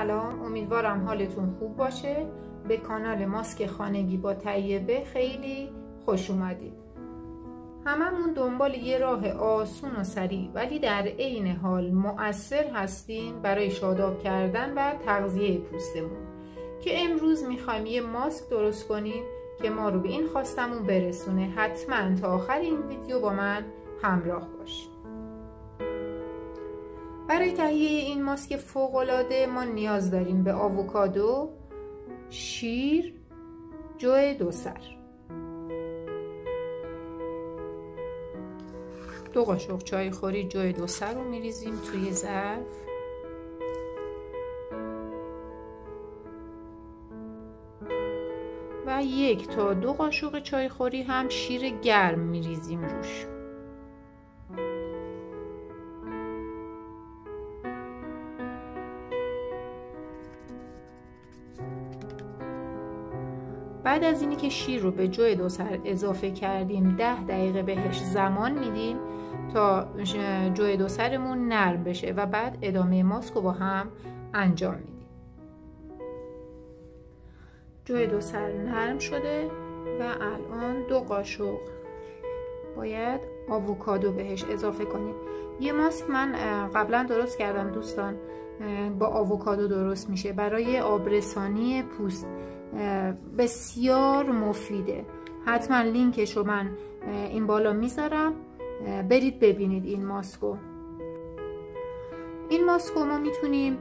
سلام. امیدوارم حالتون خوب باشه. به کانال ماسک خانگی با طیبه خیلی خوش اومدید. هممون دنبال یه راه آسون و سریع ولی در عین حال مؤثر هستیم برای شاداب کردن و تغذیه پوستمون. که امروز می‌خوایم یه ماسک درست کنیم که ما رو به این خواستمون برسونه. حتما تا آخر این ویدیو با من همراه باشید برای تهیه این ماسک فوقالعاده ما نیاز داریم به آووکادو، شیر، جو دو سر. دو قاشق چای خوری جو دو سر رو میریزیم توی ظرف. و یک تا دو قاشق چای خوری هم شیر گرم میریزیم روش. بعد از اینی که شیر رو به جوی دو سر اضافه کردیم ده دقیقه بهش زمان میدیم تا جوی دو سرمون نرم بشه و بعد ادامه ماسک رو با هم انجام میدیم. جوی دو سر نرم شده و الان دو قاشق. باید آووکادو بهش اضافه کنیم. یه ماسک من قبلا درست کردم دوستان. با آووکادو درست میشه. برای آبرسانی پوست. بسیار مفیده. حتما لینکش رو من این بالا می‌ذارم. برید ببینید این ماسکو. این ماسکو ما می‌تونیم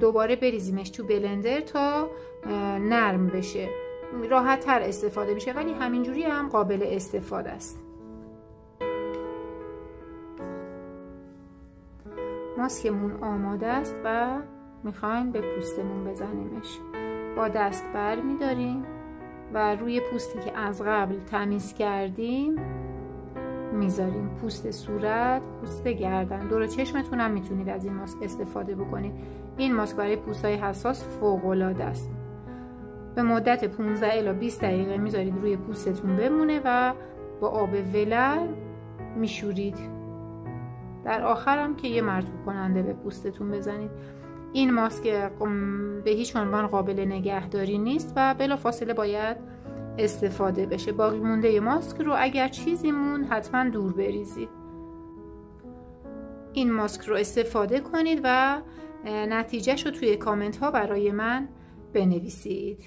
دوباره بریزیمش تو بلندر تا نرم بشه. راحت تر استفاده میشه ولی همینجوری هم قابل استفاده است. ماسکمون آماده است و می‌خوایم به پوستمون بزنیمش. با دست بر میداریم و روی پوستی که از قبل تمیز کردیم می‌ذاریم. پوست صورت پوست گردن. دور چشمتون هم می‌تونید از این ماسک استفاده بکنید. این ماسک برای پوست های حساس فوق است. به مدت 15 الی 20 دقیقه می‌ذارید روی پوستتون بمونه و با آب ولر میشورید. در آخرم که یه مرتوب کننده به پوستتون بزنید. این ماسک به هیچ عنوان قابل نگهداری نیست و بلا فاصله باید استفاده بشه. باقی مونده ماسک رو اگر چیزی مون حتما دور بریزید. این ماسک رو استفاده کنید و نتیجهش رو توی کامنت ها برای من بنویسید.